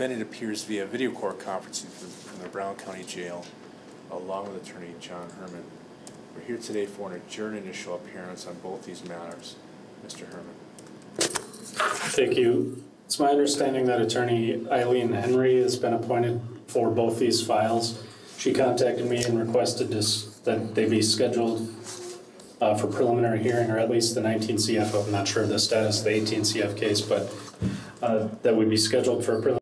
Then appears via video court conferencing from, from the Brown County Jail, along with Attorney John Herman. We're here today for an adjourned initial appearance on both these matters. Mr. Herman. Thank you. It's my understanding that Attorney Eileen Henry has been appointed for both these files. She contacted me and requested this, that they be scheduled uh, for preliminary hearing, or at least the 19 CF, I'm not sure of the status of the 18 CF case, but uh, that would be scheduled for a preliminary